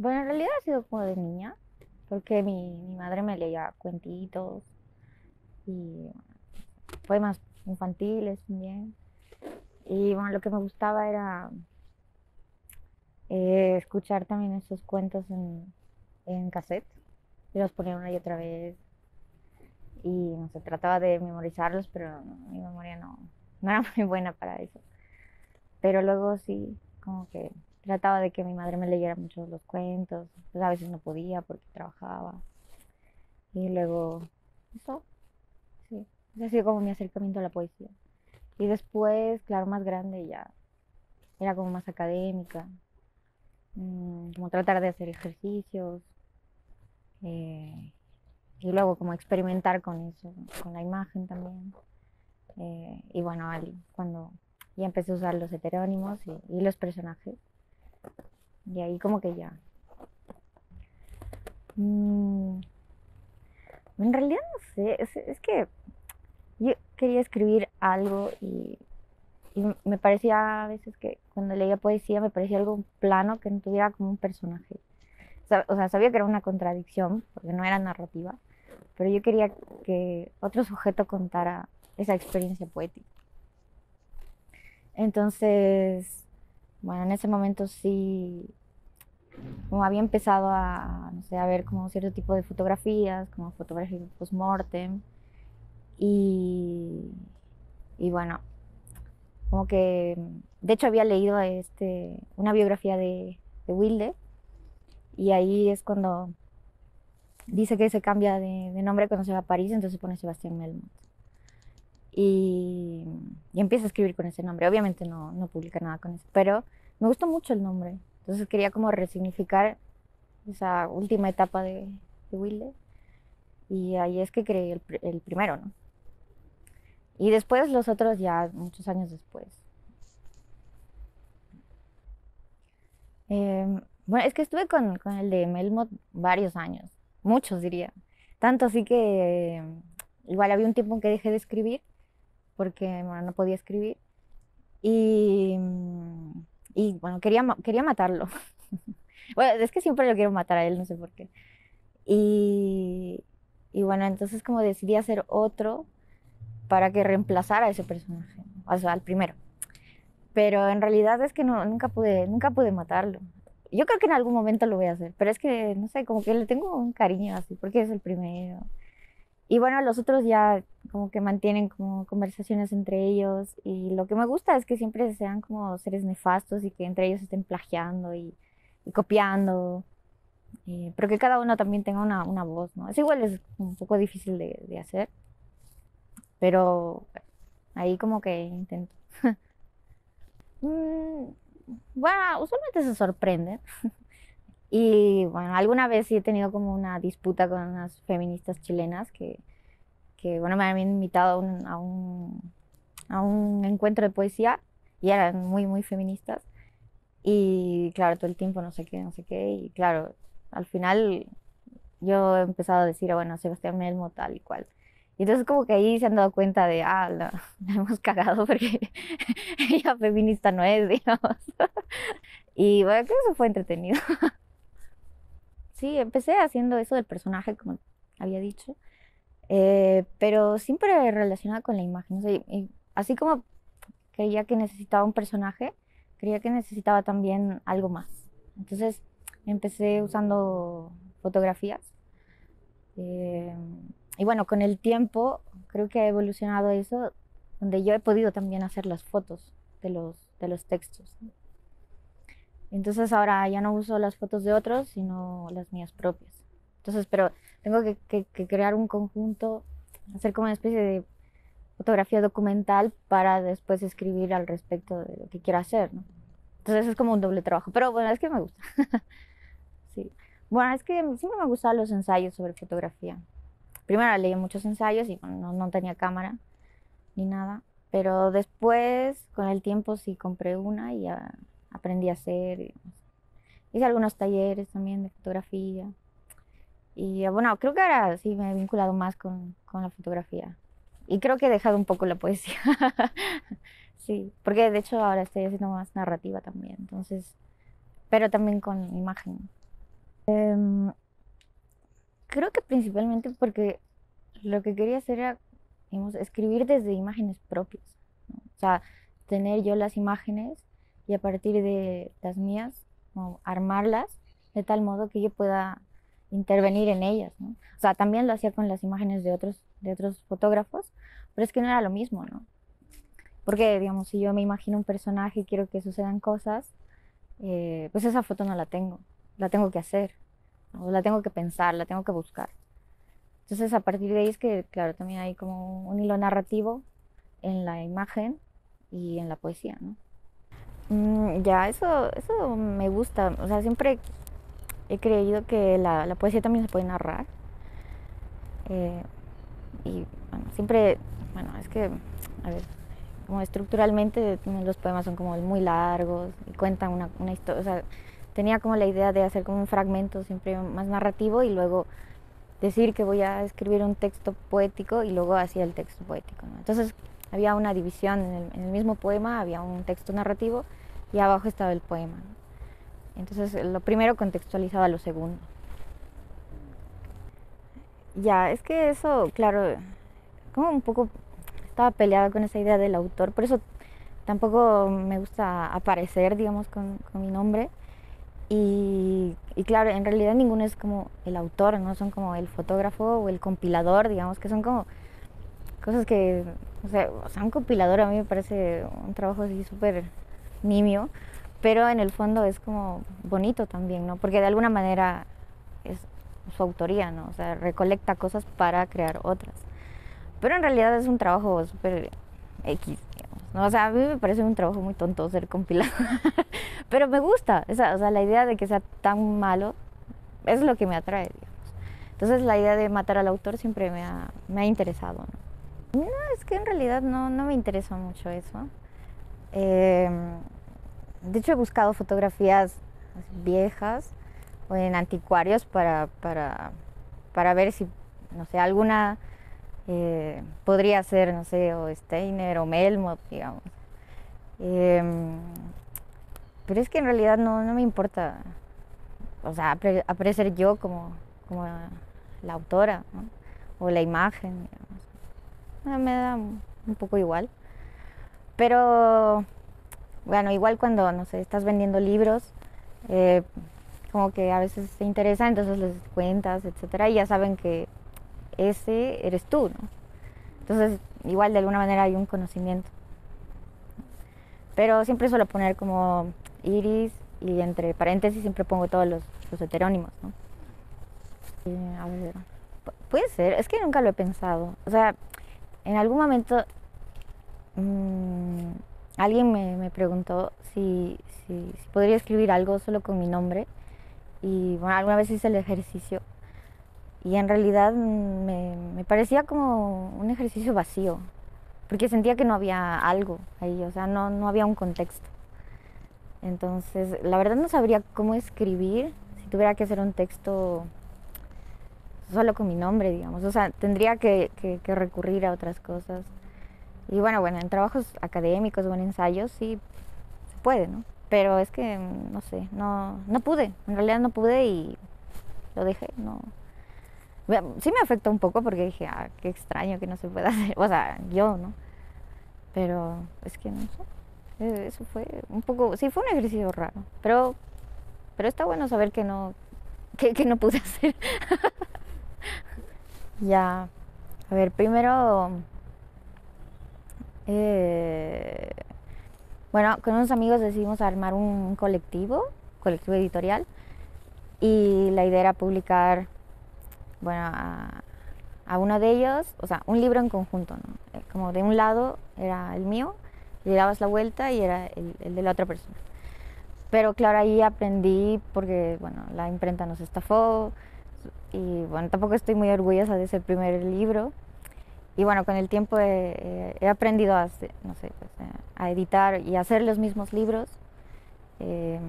Bueno, en realidad ha sido como de niña, porque mi, mi madre me leía cuentitos y poemas infantiles también. Y bueno, lo que me gustaba era eh, escuchar también esos cuentos en, en cassette. Y los ponía una y otra vez. Y no sé, trataba de memorizarlos, pero mi memoria no, no era muy buena para eso. Pero luego sí, como que trataba de que mi madre me leyera muchos los cuentos. Pues a veces no podía porque trabajaba. Y luego, eso, sí. Ha sido como mi acercamiento a la poesía. Y después, claro, más grande ya, era como más académica. Mm, como tratar de hacer ejercicios. eh, y luego como experimentar con eso, con la imagen también. Eh, y bueno, cuando ya empecé a usar los heterónimos y los personajes. Y ahí como que ya. Mm, en realidad no sé, es, es que yo quería escribir algo y, me parecía a veces que cuando leía poesía me parecía algo plano que no tuviera como un personaje. O sea, sabía que era una contradicción porque no era narrativa, pero yo quería que otro sujeto contara esa experiencia poética. Entonces, bueno, en ese momento sí, como había empezado a, no sé, a ver como cierto tipo de fotografías, como fotografía post-mortem, y, y bueno, como que, de hecho había leído este, una biografía de, de Wilde, y ahí es cuando dice que se cambia de, de nombre cuando se va a París, entonces se pone Sebastián Melmoth. Y, y empieza a escribir con ese nombre. Obviamente no, no publica nada con eso, pero me gustó mucho el nombre. Entonces quería como resignificar esa última etapa de, de Wilde. Y ahí es que creé el, el primero, ¿no? Y después los otros ya muchos años después. Em, bueno, es que estuve con, con el de Melmoth varios años, muchos diría. Tanto así que em, igual había un tiempo en que dejé de escribir porque bueno, no podía escribir. Y, mm, y bueno, quería, quería matarlo. Bueno, es que siempre lo quiero matar a él, no sé por qué. Y, y bueno, entonces como decidí hacer otro para que reemplazara a ese personaje, o sea, al primero. Pero en realidad es que no, nunca pude, nunca pude matarlo. Yo creo que en algún momento lo voy a hacer, pero es que, no sé, como que le tengo un cariño así, porque es el primero. Y bueno, los otros ya como que mantienen como conversaciones entre ellos y lo que me gusta es que siempre sean como seres nefastos y que entre ellos estén plagiando y, copiando, eh, pero que cada uno también tenga una, una voz, ¿no? Eso igual es un poco difícil de, hacer, pero ahí como que intento. Mm, bueno, usualmente se sorprenden. Y bueno, alguna vez sí he tenido como una disputa con unas feministas chilenas que, que bueno, me habían invitado a un, a un, a un encuentro de poesía y eran muy, muy feministas. Y claro, todo el tiempo no sé qué, no sé qué. Y claro, al final yo he empezado a decir, "Ah, bueno, Sebastián Melmo tal y cual. Y entonces como que ahí se han dado cuenta de, ah, la, la hemos cagado porque ella feminista no es, digamos. Y bueno, creo que eso fue entretenido. Sí, empecé haciendo eso del personaje, como había dicho, eh, pero siempre relacionada con la imagen. o sea, y- y así como creía que necesitaba un personaje, creía que necesitaba también algo más. Entonces empecé usando fotografías. eh, y bueno, con el tiempo creo que ha evolucionado eso, donde yo he podido también hacer las fotos de los, de los textos. Entonces ahora ya no uso las fotos de otros, sino las mías propias. Entonces, pero tengo que, que- que crear un conjunto, hacer como una especie de fotografía documental para después escribir al respecto de lo que quiero hacer, ¿no? Entonces es como un doble trabajo, pero bueno, es que me gusta. Sí. Bueno, es que siempre me gustaban los ensayos sobre fotografía. Primero leí muchos ensayos y bueno, no, no tenía cámara ni nada, pero después con el tiempo sí compré una y ya aprendí a hacer. hice algunos talleres también de fotografía. Y bueno, creo que ahora sí me he vinculado más con, con la fotografía. Y creo que he dejado un poco la poesía. Sí, porque de hecho ahora estoy haciendo más narrativa también, entonces, pero también con imagen. Em, creo que principalmente porque lo que quería hacer era escribir desde imágenes propias. O sea, tener yo las imágenes y a partir de las mías, armarlas de tal modo que yo pueda intervenir en ellas. ¿no? O sea, también lo hacía con las imágenes de otros, de otros fotógrafos, pero es que no era lo mismo, ¿no? Porque, digamos, si yo me imagino un personaje y quiero que sucedan cosas, eh, pues esa foto no la tengo, la tengo que hacer, o la tengo que pensar, la tengo que buscar. Entonces, a partir de ahí es que, claro, también hay como un hilo narrativo en la imagen y en la poesía, ¿no? Mm, ya, eso, eso me gusta. O sea, siempre he creído que la, la poesía también se puede narrar. Eh, y bueno, siempre, bueno, es que, a ver, como estructuralmente los poemas son como muy largos y cuentan una, una historia. O sea, tenía como la idea de hacer como un fragmento siempre más narrativo y luego decir que voy a escribir un texto poético y luego hacía el texto poético. ¿no? Entonces había una división en el, en el, mismo poema, había un texto narrativo y abajo estaba el poema. Entonces lo primero contextualizaba lo segundo. Ya, es que eso, claro, como un poco estaba peleada con esa idea del autor, por eso tampoco me gusta aparecer, digamos, con, mi nombre. Y, y, claro, en realidad ninguno es como el autor, no son como el fotógrafo o el compilador, digamos, que son como cosas que, o sea, o sea un compilador a mí me parece un trabajo así súper nimio, pero en el fondo es como bonito también, ¿no? Porque de alguna manera es su autoría, ¿no? O sea, recolecta cosas para crear otras. Pero en realidad es un trabajo súper X, digamos, ¿no? O sea, a mí me parece un trabajo muy tonto ser compilado. Pero me gusta, esa, o sea, la idea de que sea tan malo es lo que me atrae, digamos. Entonces la idea de matar al autor siempre me ha, me ha interesado, ¿no? No, es que en realidad no, no me interesa mucho eso. Eh, de hecho, he buscado fotografías viejas o en anticuarios para, para, para ver si, no sé, alguna eh, podría ser, no sé, o Steiner o Melmoth, digamos. Eh, pero es que en realidad no, no me importa, o sea, apre aparecer yo como, como la autora o la imagen, digamos. Me da un poco igual. Pero, bueno, igual cuando, no sé, estás vendiendo libros, eh, como que a veces te interesa, entonces les cuentas, etcétera, y ya saben que ese eres tú, ¿no? Entonces, igual de alguna manera hay un conocimiento. Pero siempre suelo poner como iris y entre paréntesis siempre pongo todos los, los heterónimos, ¿no? A ver, puede ser, es que nunca lo he pensado. O sea, en algún momento mmm, alguien me, me preguntó si, si, podría escribir algo solo con mi nombre. Y bueno, alguna vez hice el ejercicio y en realidad me, me, parecía como un ejercicio vacío, porque sentía que no había algo ahí, o sea, no, no había un contexto. Entonces, la verdad no sabría cómo escribir si tuviera que hacer un texto solo con mi nombre, digamos. O sea, tendría que, que recurrir a otras cosas. Y bueno, bueno, en trabajos académicos o en ensayos sí se puede, ¿no? Pero es que, no sé, no, no pude. En realidad no pude y lo dejé, no, Sí me afectó un poco porque dije, ah, qué extraño que no se pueda hacer. O sea, yo, ¿no? Pero es que no sé. E, eso fue un poco, sí, fue un ejercicio raro. Pero, pero está bueno saber que no, que, que no pude hacer. ya. A ver, primero. Eh, bueno, con unos amigos decidimos armar un colectivo, colectivo editorial. Y la idea era publicar bueno, a, a, uno de ellos, o sea, un libro en conjunto, ¿no? Eh, como de un lado era el mío, le dabas la vuelta y era el, el, de la otra persona. Pero claro, ahí aprendí porque, bueno, la imprenta nos estafó y, bueno, tampoco estoy muy orgullosa de ese primer libro. Y bueno, con el tiempo he, aprendido a, no sé, pues, eh, a editar y a hacer los mismos libros. Eh,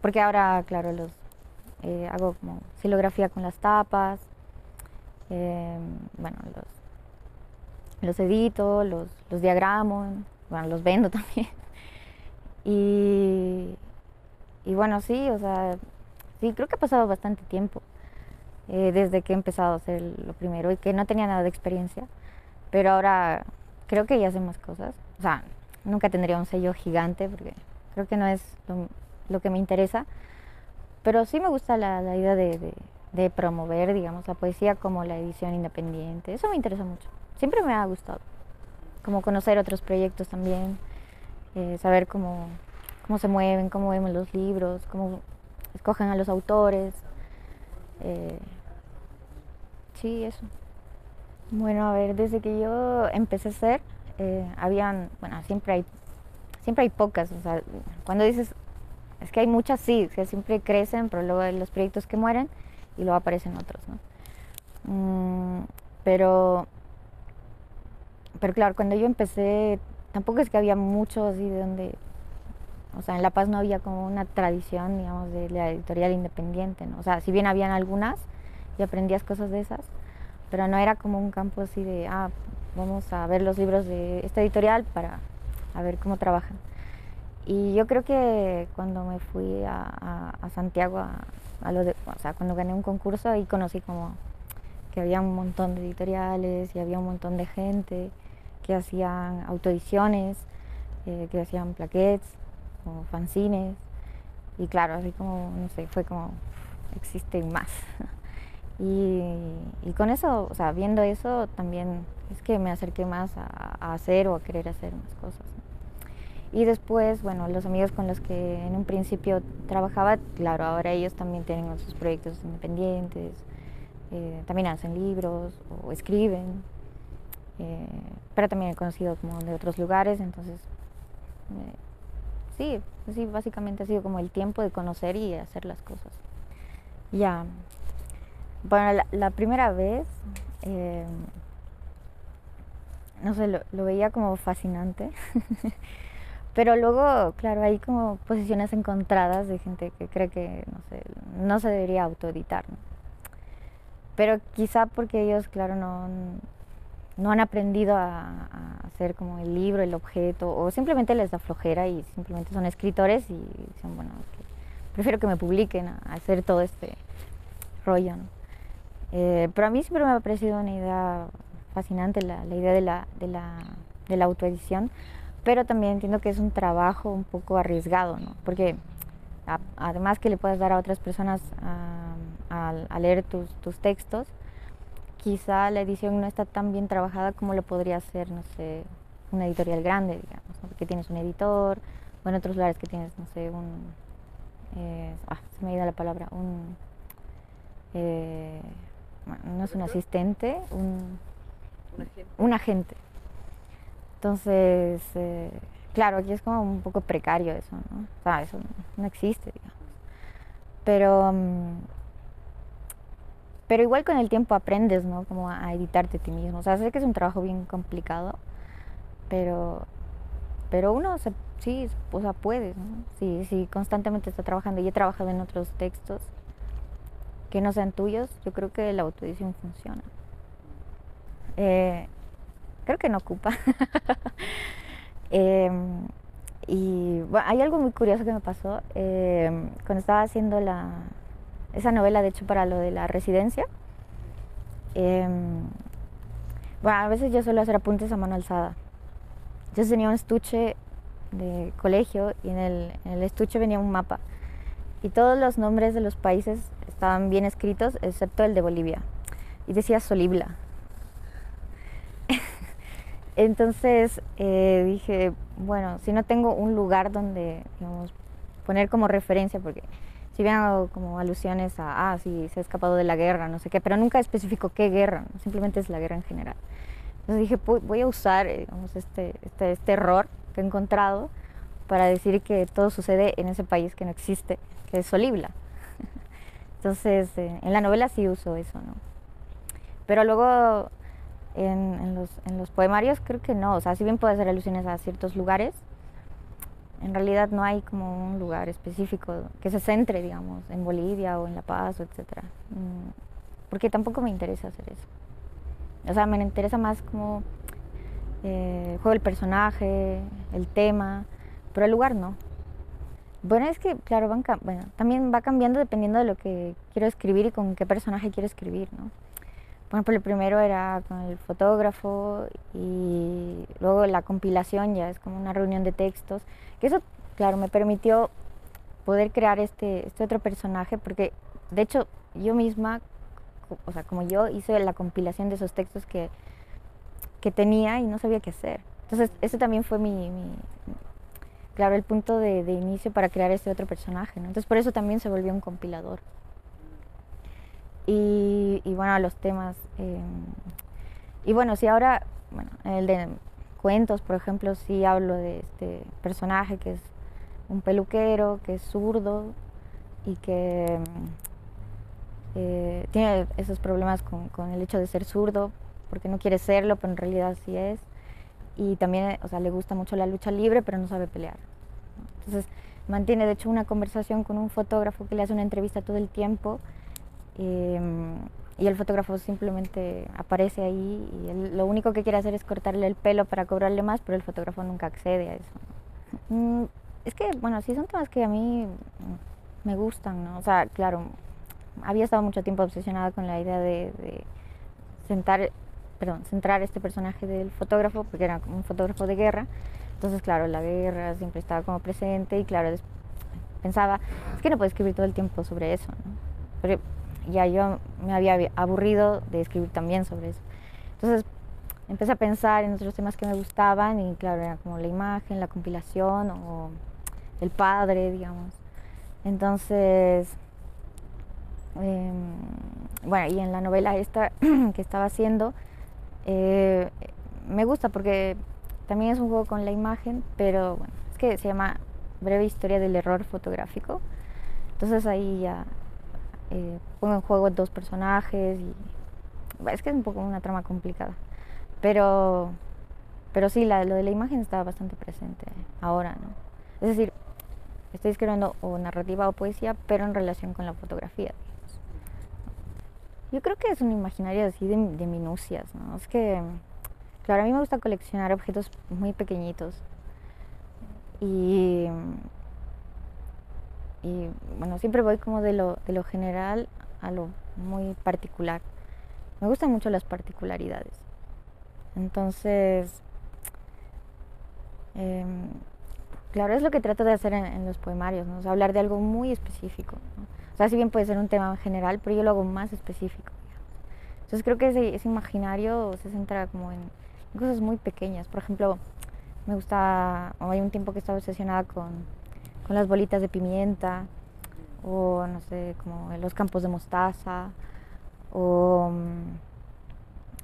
porque ahora, claro, los, eh, hago como silografía con las tapas, eh, bueno, los, los edito, los, los diagramo, bueno, los vendo también. Y, y bueno, sí, o sea, Sí, creo que ha pasado bastante tiempo eh, desde que he empezado a hacer lo primero y que no tenía nada de experiencia, pero ahora creo que ya sé más cosas. O sea, nunca tendría un sello gigante porque creo que no es lo, que me interesa, pero sí me gusta la, idea de, de, promover, digamos, la poesía como la edición independiente. Eso me interesa mucho. Siempre me ha gustado. Como conocer otros proyectos también, eh, saber cómo, cómo se mueven, cómo vemos los libros, cómo escogen a los autores. Eh, sí, eso. Bueno, a ver, desde que yo empecé a hacer, eh, habían, bueno, siempre hay, siempre hay pocas, o sea, cuando dices, es que hay muchas, sí, que siempre crecen, pero luego hay los proyectos que mueren y luego aparecen otros, ¿no? Mm, pero, pero claro, cuando yo empecé, tampoco es que había muchos así de donde o sea, en La Paz no había como una tradición, digamos, de la editorial independiente, ¿no? O sea, si bien habían algunas y aprendías cosas de esas, pero no era como un campo así de, ah, vamos a ver los libros de esta editorial para a ver cómo trabajan. Y yo creo que cuando me fui a, Santiago, a, lo de, o sea, cuando gané un concurso, ahí conocí como que había un montón de editoriales y había un montón de gente que hacían autoediciones, eh, que hacían plaquettes fanzines. Y claro, así como, no sé, fue como, existen más. Y, con eso, o sea, viendo eso, también es que me acerqué más a, hacer o a querer hacer más cosas. Y después, bueno, los amigos con los que en un principio trabajaba, claro, ahora ellos también tienen sus proyectos independientes, eh, también hacen libros o escriben, eh, pero también he conocido como de otros lugares, entonces sí, sí, básicamente ha sido como el tiempo de conocer y hacer las cosas. Ya, bueno, la, primera vez, eh, no sé, lo, veía como fascinante, pero luego, claro, hay como posiciones encontradas de gente que cree que, no sé, no se debería autoeditar, Pero quizá porque ellos, claro, no no han aprendido a, hacer como el libro, el objeto, o simplemente les da flojera y simplemente son escritores y dicen, bueno, prefiero que me publiquen a, hacer todo este rollo. Eh, pero a mí siempre me ha parecido una idea fascinante la, idea de la, de, la, de la autoedición, pero también entiendo que es un trabajo un poco arriesgado, ¿no? porque además que le puedes dar a otras personas a, leer tus, tus textos, quizá la edición no está tan bien trabajada como lo podría hacer, no sé, una editorial grande, digamos, porque tienes un editor, o en otros lugares que tienes, no sé, un... Eh, ah, se me ha ido la palabra, un... Eh, no es un asistente, un, un agente. Entonces, eh, claro, aquí es como un poco precario eso, ¿no? O sea, eso no, existe, digamos. Pero... Mm, pero igual con el tiempo aprendes, ¿no? Como a editarte a ti mismo. O sea, sé que es un trabajo bien complicado, pero, pero uno se, sí, o sea, puede, ¿no? Sí, sí, constantemente está trabajando. Y he trabajado en otros textos que no sean tuyos, yo creo que la autoedición funciona. Eh, creo que no ocupa. Em, y bueno, hay algo muy curioso que me pasó em, cuando estaba haciendo la, esa novela, de hecho, para lo de la residencia. Em, bueno, a veces yo suelo hacer apuntes a mano alzada. Entonces tenía un estuche de colegio y en el, en el estuche venía un mapa. Y todos los nombres de los países estaban bien escritos, excepto el de Bolivia. Y decía Solibla. Entonces eh, dije, bueno, si no tengo un lugar donde, poner como referencia, porque si bien hago como alusiones a, ah, sí, se ha escapado de la guerra, no sé qué, pero nunca especifico qué guerra, simplemente es la guerra en general. Entonces dije, voy a usar eh, digamos, este, este, este, error que he encontrado para decir que todo sucede en ese país que no existe, que es Solibla. Entonces, eh, en la novela sí uso eso, ¿no? Pero luego en, los, poemarios creo que no, o sea, si bien puedo hacer alusiones a ciertos lugares, en realidad no hay como un lugar específico que se centre, digamos, en Bolivia o en La Paz, etc. Mm, porque tampoco me interesa hacer eso. O sea, me interesa más como eh, el juego del personaje, el tema, pero el lugar no. Bueno, es que, claro, van, bueno, también va cambiando dependiendo de lo que quiero escribir y con qué personaje quiero escribir, ¿no? Por ejemplo, el primero era con el fotógrafo y luego la compilación ya es como una reunión de textos, que eso, claro, me permitió poder crear este, este otro personaje, porque de hecho yo misma, o sea, como yo hice la compilación de esos textos que, que tenía y no sabía qué hacer. Entonces, ese también fue mi, claro, el punto de, inicio para crear este otro personaje. ¿no? Entonces, por eso también se volvió un compilador. Y, bueno, los temas. Em, y bueno, si ahora, bueno, el de cuentos, por ejemplo, sí hablo de este personaje que es un peluquero, que es zurdo y que eh, tiene esos problemas con, con, el hecho de ser zurdo, porque no quiere serlo, pero en realidad sí es. Y también, o sea, le gusta mucho la lucha libre, pero no sabe pelear. Entonces, mantiene de hecho una conversación con un fotógrafo que le hace una entrevista todo el tiempo Em, y el fotógrafo simplemente aparece ahí y lo único que quiere hacer es cortarle el pelo para cobrarle más, pero el fotógrafo nunca accede a eso. Mm, es que, bueno, sí son temas que a mí me gustan, ¿no? O sea, claro, había estado mucho tiempo obsesionada con la idea de, de sentar, perdón, centrar este personaje del fotógrafo, porque era un fotógrafo de guerra. Entonces, claro, la guerra siempre estaba como presente y, claro, pensaba, es que no puedo escribir todo el tiempo sobre eso, ¿no? Pero ya yo me había aburrido de escribir también sobre eso. Entonces empecé a pensar en otros temas que me gustaban y claro, era como la imagen, la compilación o el padre, digamos. Entonces, em, bueno, y en la novela esta que estaba haciendo, eh, me gusta porque también es un juego con la imagen, pero bueno, es que se llama Breve Historia del Error Fotográfico. Entonces ahí ya eh, pongo en juego dos personajes y es que es un poco una trama complicada. Pero, pero sí, lo de la imagen está bastante presente ahora, ¿no? Es decir, estoy escribiendo o narrativa o poesía, pero en relación con la fotografía. Yo creo que es un imaginario así de, de minucias, ¿no? Es que, claro, a mí me gusta coleccionar objetos muy pequeñitos. Y y bueno, siempre voy como de lo, de lo general a lo muy particular. Me gustan mucho las particularidades. Entonces, em, claro, es lo que trato de hacer en, los poemarios, ¿no? hablar de algo muy específico. O sea, si bien puede ser un tema general, pero yo lo hago más específico. Entonces creo que ese, imaginario se centra como en, cosas muy pequeñas. Por ejemplo, me gusta, hay un tiempo que estaba obsesionada con con las bolitas de pimienta o no sé, como los campos de mostaza o,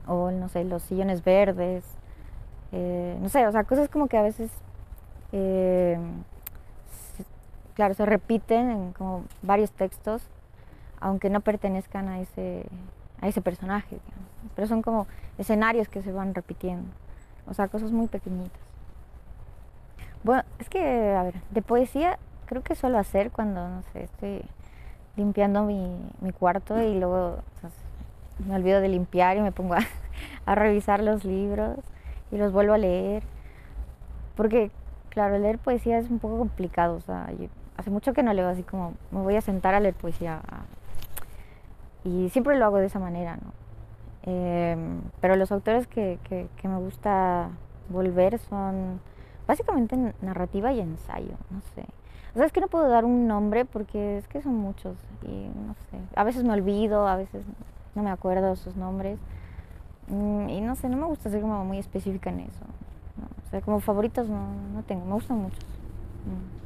o no sé, los sillones verdes, eh, no sé, o sea, cosas como que a veces, eh, claro, se repiten en como varios textos, aunque no pertenezcan a ese, a ese personaje, pero son como escenarios que se van repitiendo, o sea, cosas muy pequeñitas. Bueno, es que, a ver, de poesía creo que suelo hacer cuando, no sé, estoy limpiando mi, mi cuarto y luego me olvido de limpiar y me pongo a, a, revisar los libros y los vuelvo a leer. Porque, claro, leer poesía es un poco complicado. O sea, hace mucho que no leo así como me voy a sentar a leer poesía. Y siempre lo hago de esa manera, ¿no? Em, pero los autores que, que, que me gusta volver son básicamente narrativa y ensayo, no sé. O sea, es que no puedo dar un nombre porque es que son muchos y no sé. A veces me olvido, a veces no me acuerdo sus nombres. Mm, y no sé, no me gusta ser como muy específica en eso. O sea, como favoritos no, no tengo, me gustan muchos. Mm.